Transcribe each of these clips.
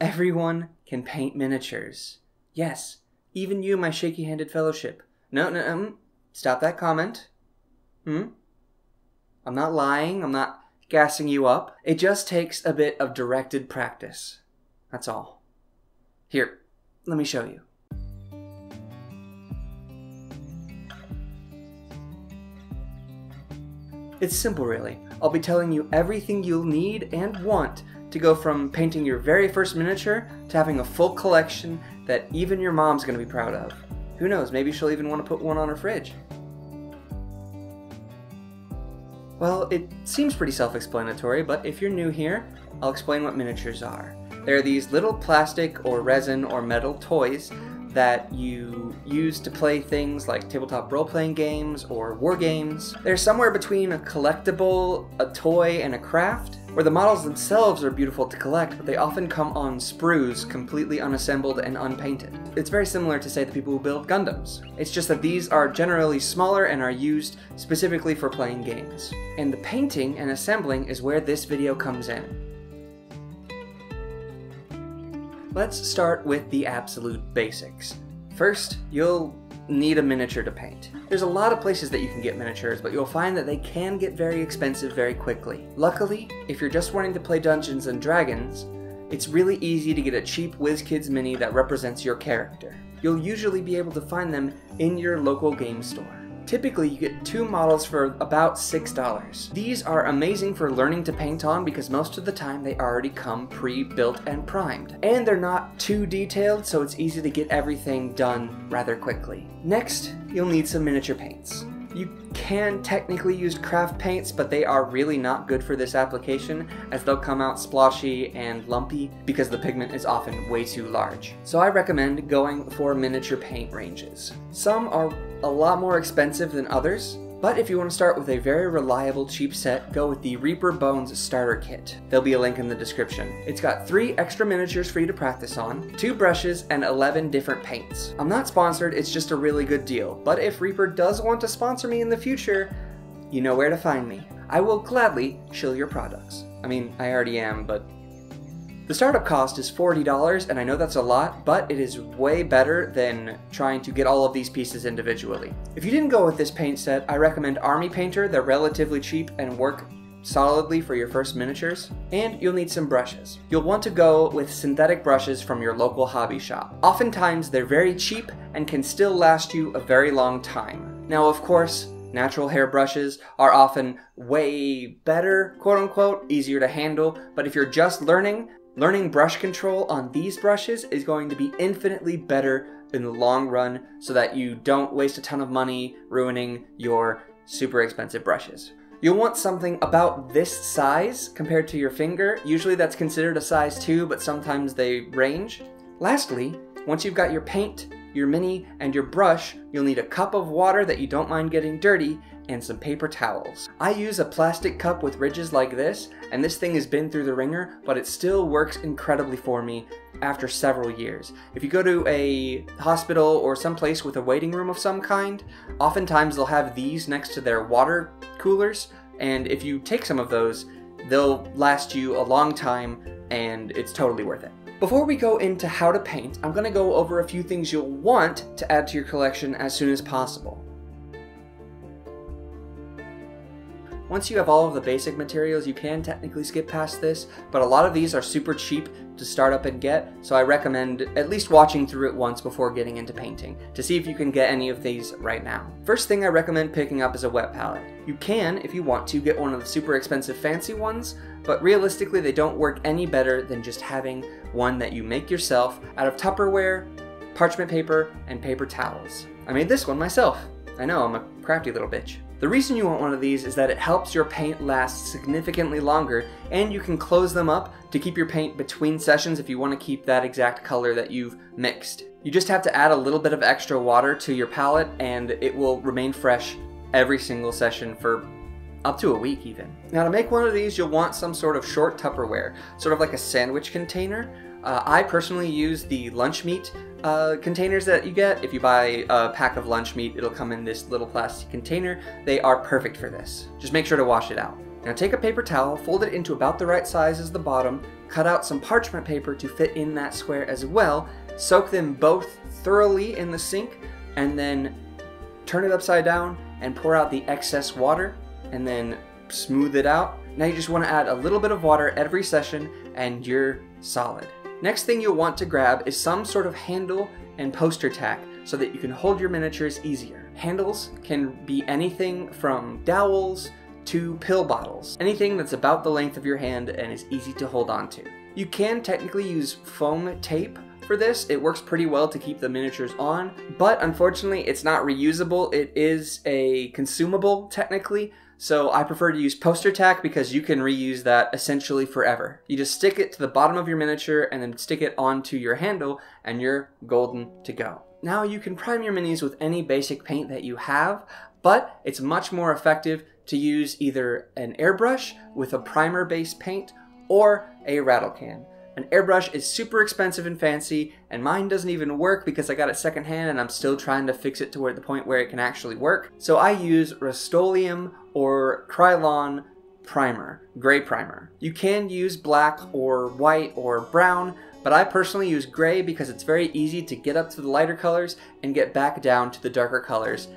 Everyone can paint miniatures. Yes, even you, my shaky handed fellowship. No, no, um, stop that comment. Hmm? I'm not lying, I'm not gassing you up. It just takes a bit of directed practice. That's all. Here, let me show you. It's simple, really. I'll be telling you everything you'll need and want to go from painting your very first miniature to having a full collection that even your mom's gonna be proud of. Who knows, maybe she'll even want to put one on her fridge. Well, it seems pretty self-explanatory, but if you're new here, I'll explain what miniatures are. They're these little plastic or resin or metal toys that you use to play things like tabletop role-playing games or war games. They're somewhere between a collectible, a toy, and a craft, where the models themselves are beautiful to collect, but they often come on sprues, completely unassembled and unpainted. It's very similar to, say, the people who build Gundams. It's just that these are generally smaller and are used specifically for playing games. And the painting and assembling is where this video comes in. Let's start with the absolute basics. First, you'll need a miniature to paint. There's a lot of places that you can get miniatures, but you'll find that they can get very expensive very quickly. Luckily, if you're just wanting to play Dungeons and Dragons, it's really easy to get a cheap WizKids mini that represents your character. You'll usually be able to find them in your local game store. Typically, you get two models for about $6. These are amazing for learning to paint on because most of the time they already come pre-built and primed. And they're not too detailed, so it's easy to get everything done rather quickly. Next, you'll need some miniature paints. You can technically use craft paints, but they are really not good for this application as they'll come out splotchy and lumpy because the pigment is often way too large. So I recommend going for miniature paint ranges. Some are a lot more expensive than others, but if you want to start with a very reliable cheap set, go with the Reaper Bones Starter Kit. There'll be a link in the description. It's got three extra miniatures for you to practice on, two brushes, and 11 different paints. I'm not sponsored, it's just a really good deal, but if Reaper does want to sponsor me in the future, you know where to find me. I will gladly shill your products. I mean, I already am, but the startup cost is $40, and I know that's a lot, but it is way better than trying to get all of these pieces individually. If you didn't go with this paint set, I recommend Army Painter. They're relatively cheap and work solidly for your first miniatures, and you'll need some brushes. You'll want to go with synthetic brushes from your local hobby shop. Oftentimes, they're very cheap and can still last you a very long time. Now, of course, Natural hair brushes are often way better, quote unquote, easier to handle, but if you're just learning, Learning brush control on these brushes is going to be infinitely better in the long run so that you don't waste a ton of money ruining your super expensive brushes. You'll want something about this size compared to your finger. Usually that's considered a size 2, but sometimes they range. Lastly, once you've got your paint, your mini, and your brush, you'll need a cup of water that you don't mind getting dirty, and some paper towels. I use a plastic cup with ridges like this, and this thing has been through the wringer, but it still works incredibly for me after several years. If you go to a hospital or someplace with a waiting room of some kind, oftentimes they'll have these next to their water coolers, and if you take some of those, they'll last you a long time, and it's totally worth it. Before we go into how to paint, I'm going to go over a few things you'll want to add to your collection as soon as possible. Once you have all of the basic materials, you can technically skip past this, but a lot of these are super cheap to start up and get, so I recommend at least watching through it once before getting into painting, to see if you can get any of these right now. First thing I recommend picking up is a wet palette. You can, if you want to, get one of the super expensive fancy ones, but realistically they don't work any better than just having one that you make yourself out of Tupperware, parchment paper, and paper towels. I made this one myself. I know, I'm a crafty little bitch. The reason you want one of these is that it helps your paint last significantly longer and you can close them up to keep your paint between sessions if you want to keep that exact color that you've mixed. You just have to add a little bit of extra water to your palette and it will remain fresh every single session for up to a week even. Now to make one of these you'll want some sort of short Tupperware, sort of like a sandwich container. Uh, I personally use the lunch meat uh, containers that you get. If you buy a pack of lunch meat, it'll come in this little plastic container. They are perfect for this. Just make sure to wash it out. Now take a paper towel, fold it into about the right size as the bottom, cut out some parchment paper to fit in that square as well, soak them both thoroughly in the sink, and then turn it upside down and pour out the excess water, and then smooth it out. Now you just want to add a little bit of water every session and you're solid. Next thing you'll want to grab is some sort of handle and poster tack so that you can hold your miniatures easier. Handles can be anything from dowels to pill bottles, anything that's about the length of your hand and is easy to hold on to. You can technically use foam tape for this. It works pretty well to keep the miniatures on, but unfortunately it's not reusable. It is a consumable technically, so I prefer to use poster tack because you can reuse that essentially forever. You just stick it to the bottom of your miniature and then stick it onto your handle and you're golden to go. Now you can prime your minis with any basic paint that you have, but it's much more effective to use either an airbrush with a primer based paint or a rattle can. An airbrush is super expensive and fancy, and mine doesn't even work because I got it secondhand and I'm still trying to fix it to where the point where it can actually work. So I use Rust-Oleum or Krylon primer, gray primer. You can use black or white or brown, but I personally use gray because it's very easy to get up to the lighter colors and get back down to the darker colors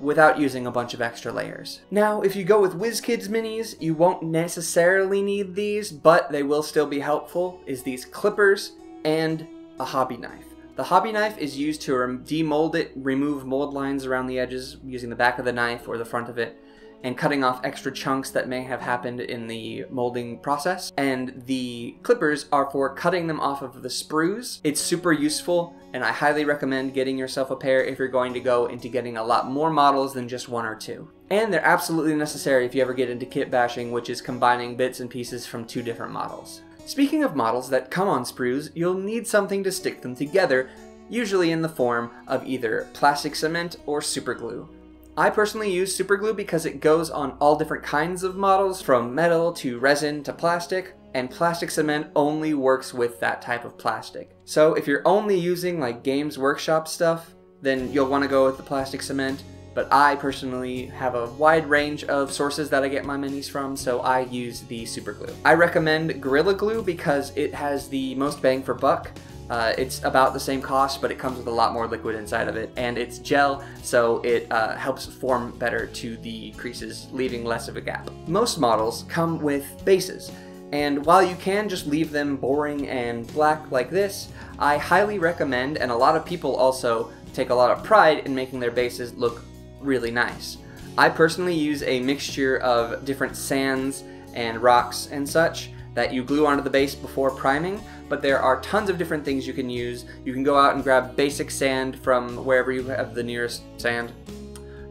without using a bunch of extra layers. Now, if you go with WizKids minis, you won't necessarily need these, but they will still be helpful, is these clippers and a hobby knife. The hobby knife is used to demold it, remove mold lines around the edges using the back of the knife or the front of it, and cutting off extra chunks that may have happened in the molding process. And the clippers are for cutting them off of the sprues. It's super useful and I highly recommend getting yourself a pair if you're going to go into getting a lot more models than just one or two. And they're absolutely necessary if you ever get into kit bashing, which is combining bits and pieces from two different models. Speaking of models that come on sprues, you'll need something to stick them together, usually in the form of either plastic cement or superglue. I personally use superglue because it goes on all different kinds of models, from metal to resin to plastic, and plastic cement only works with that type of plastic. So if you're only using like Games Workshop stuff, then you'll want to go with the plastic cement. But I personally have a wide range of sources that I get my minis from, so I use the super glue. I recommend Gorilla Glue because it has the most bang for buck. Uh, it's about the same cost, but it comes with a lot more liquid inside of it, and it's gel, so it uh, helps form better to the creases, leaving less of a gap. Most models come with bases, and while you can just leave them boring and black like this, I highly recommend, and a lot of people also take a lot of pride in making their bases look really nice. I personally use a mixture of different sands and rocks and such that you glue onto the base before priming, but there are tons of different things you can use. You can go out and grab basic sand from wherever you have the nearest sand.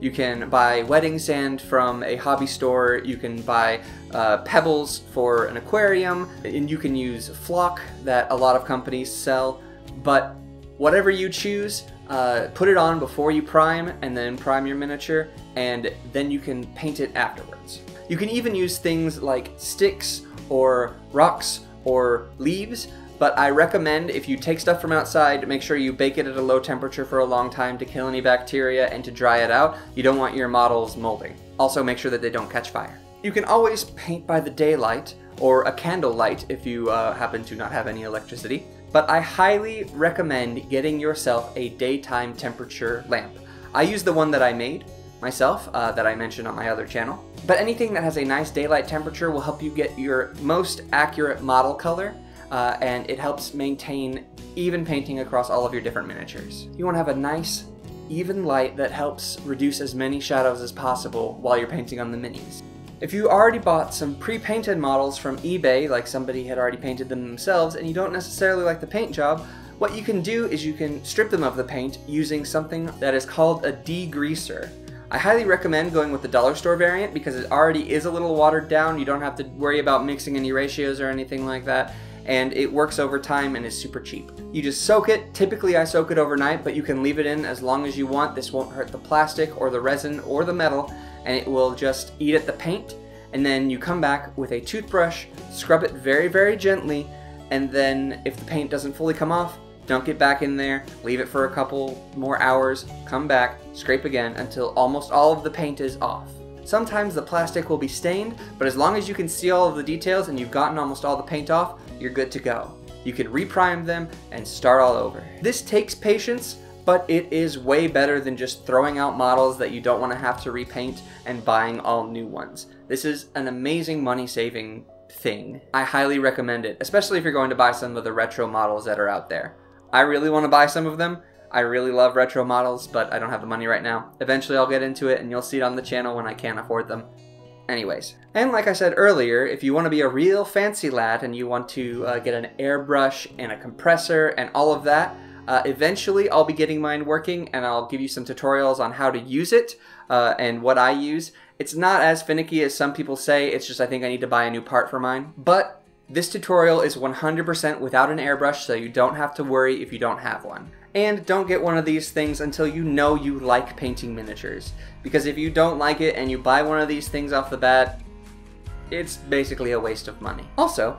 You can buy wedding sand from a hobby store. You can buy uh, pebbles for an aquarium. And you can use flock that a lot of companies sell. But whatever you choose, uh, put it on before you prime and then prime your miniature and then you can paint it afterwards. You can even use things like sticks or rocks or leaves but I recommend if you take stuff from outside, make sure you bake it at a low temperature for a long time to kill any bacteria and to dry it out. You don't want your models molding. Also make sure that they don't catch fire. You can always paint by the daylight or a candle light if you uh, happen to not have any electricity, but I highly recommend getting yourself a daytime temperature lamp. I use the one that I made myself uh, that I mentioned on my other channel. But anything that has a nice daylight temperature will help you get your most accurate model color uh, and it helps maintain even painting across all of your different miniatures. You want to have a nice, even light that helps reduce as many shadows as possible while you're painting on the minis. If you already bought some pre-painted models from eBay, like somebody had already painted them themselves, and you don't necessarily like the paint job, what you can do is you can strip them of the paint using something that is called a degreaser. I highly recommend going with the dollar store variant because it already is a little watered down. You don't have to worry about mixing any ratios or anything like that and it works over time and is super cheap. You just soak it. Typically I soak it overnight, but you can leave it in as long as you want. This won't hurt the plastic or the resin or the metal, and it will just eat at the paint. And then you come back with a toothbrush, scrub it very, very gently, and then if the paint doesn't fully come off, dunk it back in there, leave it for a couple more hours, come back, scrape again until almost all of the paint is off. Sometimes the plastic will be stained, but as long as you can see all of the details and you've gotten almost all the paint off, you're good to go. You can reprime them and start all over. This takes patience, but it is way better than just throwing out models that you don't want to have to repaint and buying all new ones. This is an amazing money saving thing. I highly recommend it, especially if you're going to buy some of the retro models that are out there. I really want to buy some of them. I really love retro models, but I don't have the money right now. Eventually I'll get into it and you'll see it on the channel when I can't afford them. Anyways, and like I said earlier, if you want to be a real fancy lad and you want to uh, get an airbrush and a compressor and all of that, uh, eventually I'll be getting mine working and I'll give you some tutorials on how to use it uh, and what I use. It's not as finicky as some people say, it's just I think I need to buy a new part for mine. But this tutorial is 100% without an airbrush so you don't have to worry if you don't have one. And don't get one of these things until you know you like painting miniatures. Because if you don't like it and you buy one of these things off the bat, it's basically a waste of money. Also,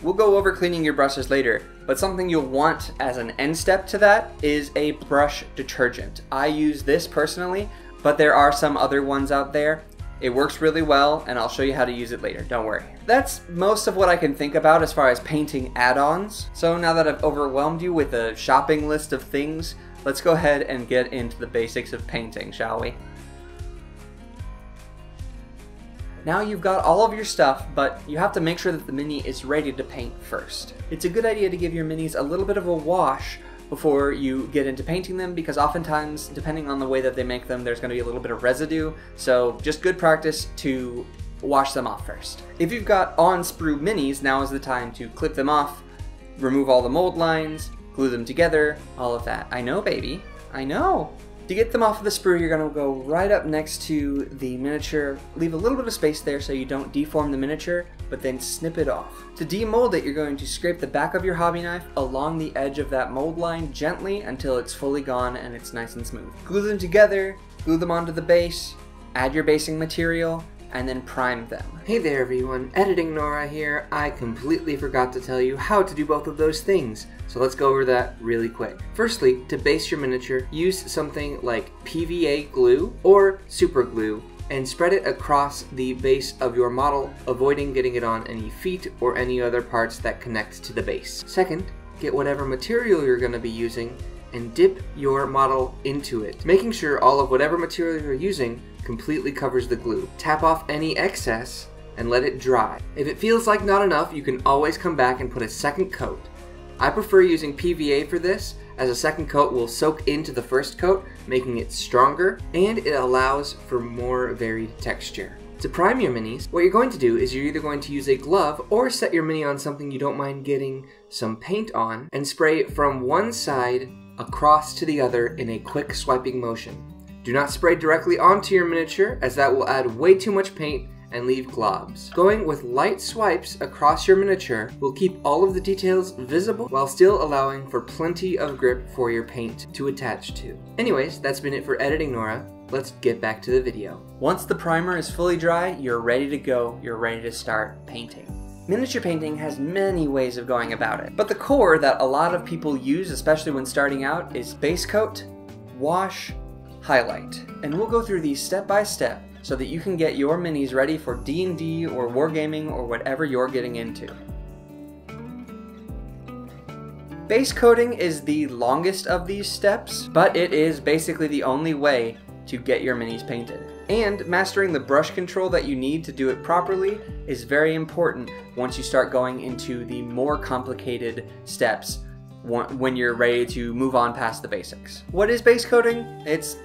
we'll go over cleaning your brushes later, but something you'll want as an end step to that is a brush detergent. I use this personally, but there are some other ones out there. It works really well, and I'll show you how to use it later, don't worry. That's most of what I can think about as far as painting add-ons. So now that I've overwhelmed you with a shopping list of things, let's go ahead and get into the basics of painting, shall we? Now you've got all of your stuff, but you have to make sure that the mini is ready to paint first. It's a good idea to give your minis a little bit of a wash before you get into painting them because oftentimes, depending on the way that they make them, there's going to be a little bit of residue. So just good practice to wash them off first. If you've got on sprue minis, now is the time to clip them off, remove all the mold lines, glue them together, all of that. I know, baby. I know. To get them off of the sprue, you're going to go right up next to the miniature, leave a little bit of space there so you don't deform the miniature, but then snip it off. To demold it, you're going to scrape the back of your hobby knife along the edge of that mold line gently until it's fully gone and it's nice and smooth. Glue them together, glue them onto the base, add your basing material, and then prime them. Hey there everyone, Editing Nora here. I completely forgot to tell you how to do both of those things, so let's go over that really quick. Firstly, to base your miniature, use something like PVA glue or super glue and spread it across the base of your model, avoiding getting it on any feet or any other parts that connect to the base. Second, get whatever material you're going to be using and dip your model into it, making sure all of whatever material you're using completely covers the glue. Tap off any excess and let it dry. If it feels like not enough, you can always come back and put a second coat. I prefer using PVA for this, as a second coat will soak into the first coat, making it stronger, and it allows for more varied texture. To prime your minis, what you're going to do is you're either going to use a glove or set your mini on something you don't mind getting some paint on and spray it from one side across to the other in a quick swiping motion. Do not spray directly onto your miniature as that will add way too much paint and leave globs. Going with light swipes across your miniature will keep all of the details visible while still allowing for plenty of grip for your paint to attach to. Anyways, that's been it for editing Nora. Let's get back to the video. Once the primer is fully dry, you're ready to go. You're ready to start painting. Miniature painting has many ways of going about it, but the core that a lot of people use, especially when starting out, is base coat, wash, highlight. And we'll go through these step by step so that you can get your minis ready for D&D or wargaming or whatever you're getting into. Base coating is the longest of these steps, but it is basically the only way to get your minis painted. And mastering the brush control that you need to do it properly is very important once you start going into the more complicated steps when you're ready to move on past the basics. What is base coating? It's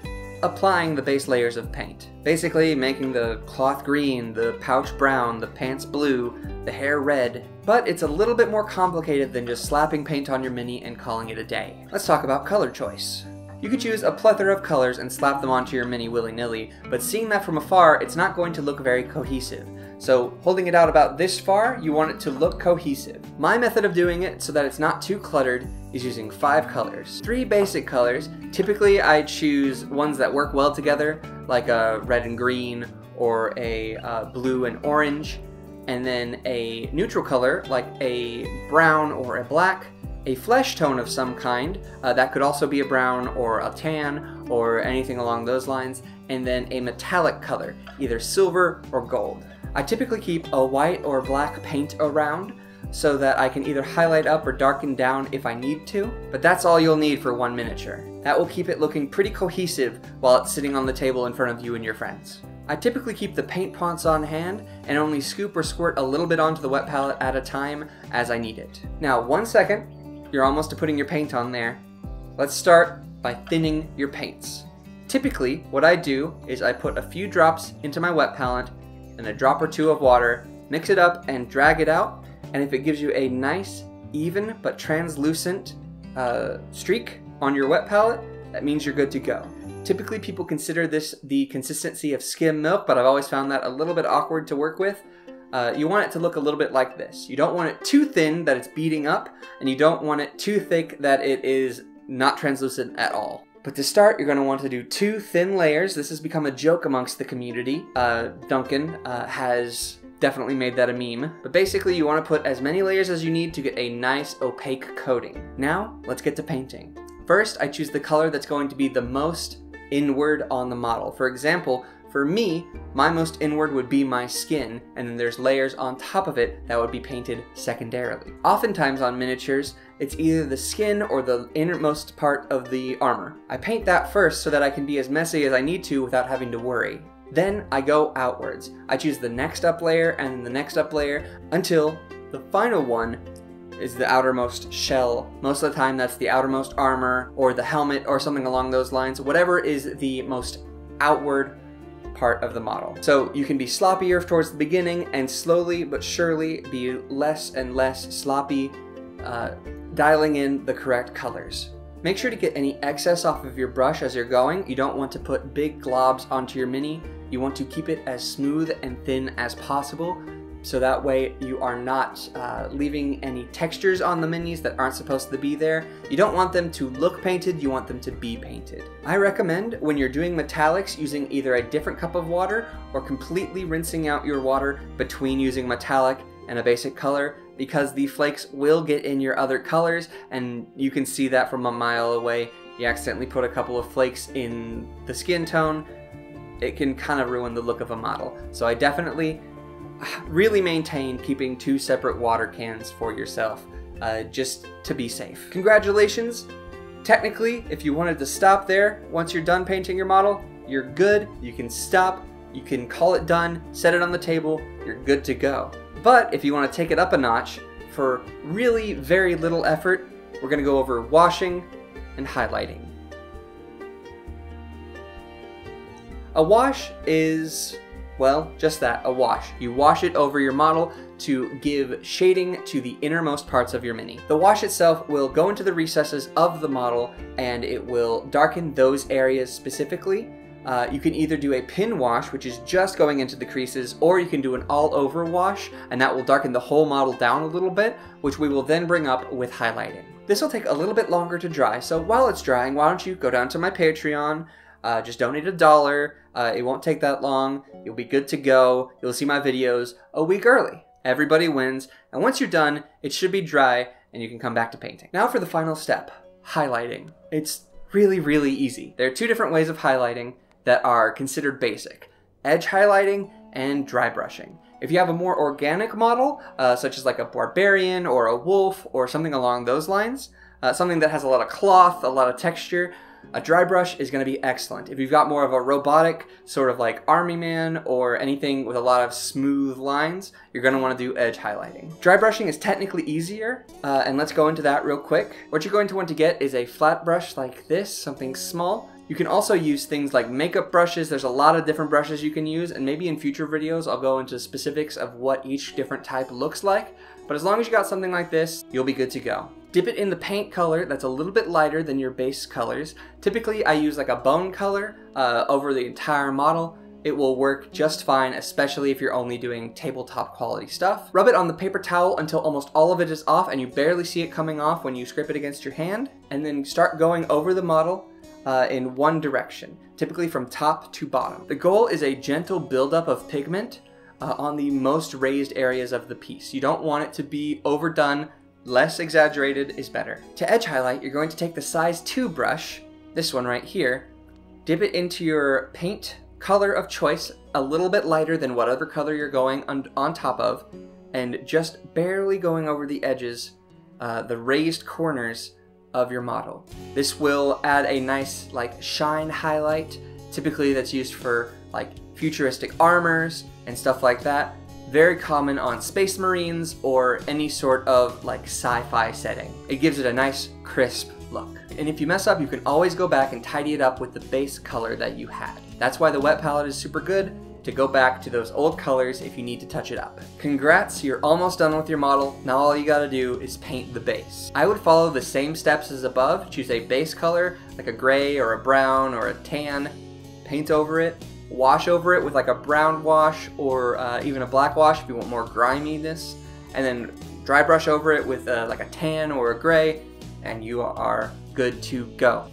applying the base layers of paint. Basically making the cloth green, the pouch brown, the pants blue, the hair red, but it's a little bit more complicated than just slapping paint on your mini and calling it a day. Let's talk about color choice. You could choose a plethora of colors and slap them onto your mini willy-nilly, but seeing that from afar, it's not going to look very cohesive. So holding it out about this far, you want it to look cohesive. My method of doing it so that it's not too cluttered is using five colors. Three basic colors. Typically I choose ones that work well together, like a red and green or a uh, blue and orange, and then a neutral color like a brown or a black, a flesh tone of some kind, uh, that could also be a brown or a tan or anything along those lines, and then a metallic color, either silver or gold. I typically keep a white or black paint around so that I can either highlight up or darken down if I need to, but that's all you'll need for one miniature. That will keep it looking pretty cohesive while it's sitting on the table in front of you and your friends. I typically keep the paint pots on hand and only scoop or squirt a little bit onto the wet palette at a time as I need it. Now, one second, you're almost to putting your paint on there. Let's start by thinning your paints. Typically, what I do is I put a few drops into my wet palette and a drop or two of water, mix it up and drag it out, and if it gives you a nice, even but translucent uh, streak on your wet palette, that means you're good to go. Typically people consider this the consistency of skim milk, but I've always found that a little bit awkward to work with. Uh, you want it to look a little bit like this. You don't want it too thin that it's beating up, and you don't want it too thick that it is not translucent at all. But to start, you're going to want to do two thin layers. This has become a joke amongst the community. Uh, Duncan uh, has definitely made that a meme. But basically, you want to put as many layers as you need to get a nice opaque coating. Now, let's get to painting. First, I choose the color that's going to be the most inward on the model. For example, for me, my most inward would be my skin, and then there's layers on top of it that would be painted secondarily. Oftentimes on miniatures, it's either the skin or the innermost part of the armor. I paint that first so that I can be as messy as I need to without having to worry. Then I go outwards. I choose the next up layer and the next up layer until the final one is the outermost shell. Most of the time that's the outermost armor or the helmet or something along those lines. Whatever is the most outward part of the model. So you can be sloppier towards the beginning and slowly but surely be less and less sloppy, uh, dialing in the correct colors. Make sure to get any excess off of your brush as you're going. You don't want to put big globs onto your mini. You want to keep it as smooth and thin as possible so that way you are not uh, leaving any textures on the minis that aren't supposed to be there. You don't want them to look painted, you want them to be painted. I recommend when you're doing metallics using either a different cup of water or completely rinsing out your water between using metallic and a basic color because the flakes will get in your other colors and you can see that from a mile away. You accidentally put a couple of flakes in the skin tone, it can kind of ruin the look of a model. So I definitely really maintain keeping two separate water cans for yourself, uh, just to be safe. Congratulations! Technically, if you wanted to stop there, once you're done painting your model, you're good, you can stop, you can call it done, set it on the table, you're good to go. But if you want to take it up a notch, for really very little effort, we're going to go over washing and highlighting. A wash is well, just that, a wash. You wash it over your model to give shading to the innermost parts of your mini. The wash itself will go into the recesses of the model and it will darken those areas specifically. Uh, you can either do a pin wash, which is just going into the creases, or you can do an all-over wash, and that will darken the whole model down a little bit, which we will then bring up with highlighting. This will take a little bit longer to dry, so while it's drying, why don't you go down to my Patreon, uh, just donate a dollar. Uh, it won't take that long. You'll be good to go. You'll see my videos a week early. Everybody wins. And once you're done, it should be dry and you can come back to painting. Now for the final step, highlighting. It's really, really easy. There are two different ways of highlighting that are considered basic. Edge highlighting and dry brushing. If you have a more organic model, uh, such as like a barbarian or a wolf or something along those lines, uh, something that has a lot of cloth, a lot of texture, a dry brush is going to be excellent. If you've got more of a robotic, sort of like army man or anything with a lot of smooth lines, you're going to want to do edge highlighting. Dry brushing is technically easier, uh, and let's go into that real quick. What you're going to want to get is a flat brush like this, something small. You can also use things like makeup brushes. There's a lot of different brushes you can use, and maybe in future videos I'll go into specifics of what each different type looks like. But as long as you got something like this, you'll be good to go. Dip it in the paint color that's a little bit lighter than your base colors. Typically I use like a bone color uh, over the entire model. It will work just fine, especially if you're only doing tabletop quality stuff. Rub it on the paper towel until almost all of it is off and you barely see it coming off when you scrape it against your hand. And then start going over the model uh, in one direction, typically from top to bottom. The goal is a gentle buildup of pigment uh, on the most raised areas of the piece. You don't want it to be overdone Less exaggerated is better. To edge highlight, you're going to take the size 2 brush, this one right here, dip it into your paint color of choice, a little bit lighter than whatever color you're going on, on top of, and just barely going over the edges, uh, the raised corners of your model. This will add a nice like shine highlight, typically that's used for like futuristic armors and stuff like that. Very common on space marines or any sort of like sci-fi setting. It gives it a nice crisp look. And if you mess up, you can always go back and tidy it up with the base color that you had. That's why the wet palette is super good, to go back to those old colors if you need to touch it up. Congrats, you're almost done with your model. Now all you gotta do is paint the base. I would follow the same steps as above, choose a base color, like a gray or a brown or a tan, paint over it, wash over it with like a brown wash or uh, even a black wash if you want more griminess, and then dry brush over it with uh, like a tan or a gray, and you are good to go.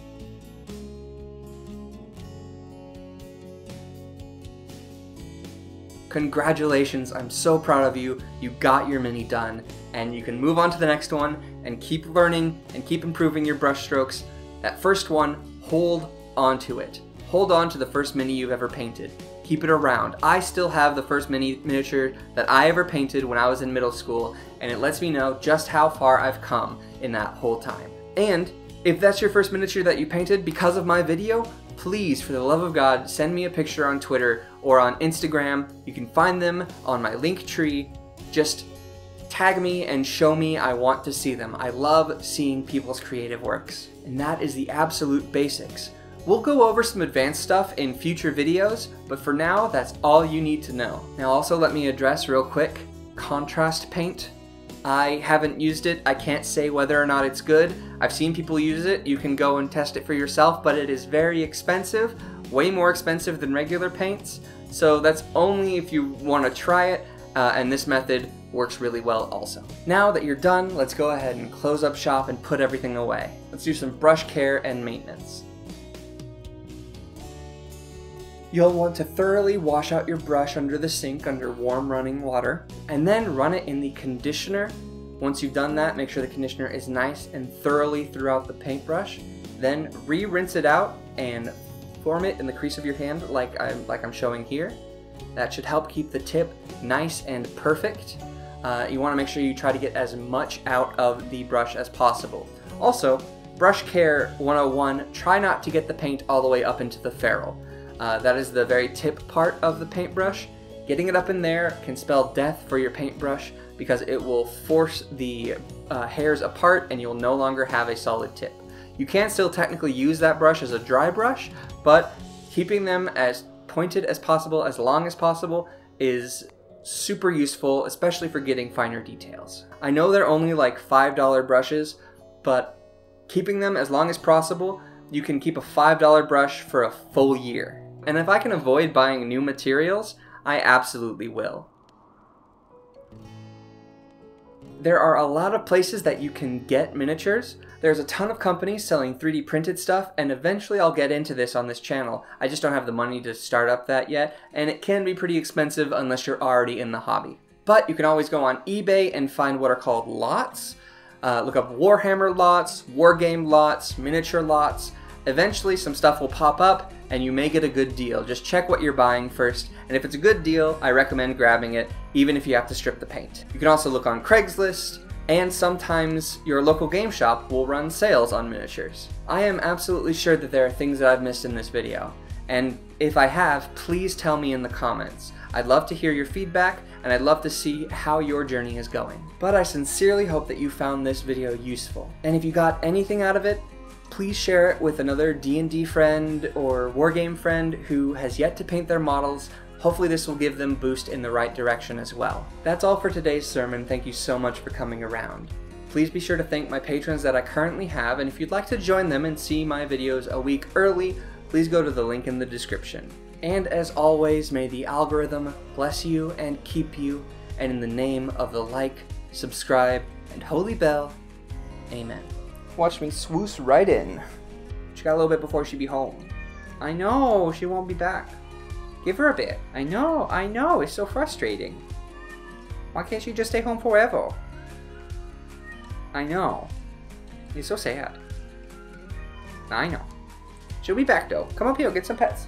Congratulations, I'm so proud of you. You got your mini done, and you can move on to the next one and keep learning and keep improving your brush strokes. That first one, hold on to it. Hold on to the first mini you've ever painted. Keep it around. I still have the first mini miniature that I ever painted when I was in middle school, and it lets me know just how far I've come in that whole time. And if that's your first miniature that you painted because of my video, please, for the love of God, send me a picture on Twitter or on Instagram. You can find them on my link tree. Just tag me and show me I want to see them. I love seeing people's creative works. And that is the absolute basics. We'll go over some advanced stuff in future videos, but for now, that's all you need to know. Now also let me address real quick, contrast paint. I haven't used it. I can't say whether or not it's good. I've seen people use it. You can go and test it for yourself, but it is very expensive, way more expensive than regular paints. So that's only if you want to try it, uh, and this method works really well also. Now that you're done, let's go ahead and close up shop and put everything away. Let's do some brush care and maintenance. You'll want to thoroughly wash out your brush under the sink under warm running water, and then run it in the conditioner. Once you've done that, make sure the conditioner is nice and thoroughly throughout the paintbrush. Then re-rinse it out and form it in the crease of your hand like I'm, like I'm showing here. That should help keep the tip nice and perfect. Uh, you want to make sure you try to get as much out of the brush as possible. Also, brush care 101, try not to get the paint all the way up into the ferrule. Uh, that is the very tip part of the paintbrush. Getting it up in there can spell death for your paintbrush because it will force the uh, hairs apart and you'll no longer have a solid tip. You can still technically use that brush as a dry brush, but keeping them as pointed as possible, as long as possible, is super useful, especially for getting finer details. I know they're only like $5 brushes, but keeping them as long as possible, you can keep a $5 brush for a full year. And if I can avoid buying new materials, I absolutely will. There are a lot of places that you can get miniatures. There's a ton of companies selling 3D printed stuff, and eventually I'll get into this on this channel. I just don't have the money to start up that yet, and it can be pretty expensive unless you're already in the hobby. But you can always go on eBay and find what are called lots. Uh, look up Warhammer lots, Wargame lots, miniature lots. Eventually some stuff will pop up and you may get a good deal. Just check what you're buying first, and if it's a good deal, I recommend grabbing it, even if you have to strip the paint. You can also look on Craigslist, and sometimes your local game shop will run sales on miniatures. I am absolutely sure that there are things that I've missed in this video, and if I have, please tell me in the comments. I'd love to hear your feedback, and I'd love to see how your journey is going. But I sincerely hope that you found this video useful, and if you got anything out of it, please share it with another D&D friend or wargame friend who has yet to paint their models. Hopefully this will give them boost in the right direction as well. That's all for today's sermon. Thank you so much for coming around. Please be sure to thank my patrons that I currently have, and if you'd like to join them and see my videos a week early, please go to the link in the description. And as always, may the algorithm bless you and keep you, and in the name of the like, subscribe, and holy bell, amen. Watch me swoosh right in. She got a little bit before she'd be home. I know, she won't be back. Give her a bit. I know, I know, it's so frustrating. Why can't she just stay home forever? I know. It's so sad. I know. She'll be back though. Come up here, get some pets.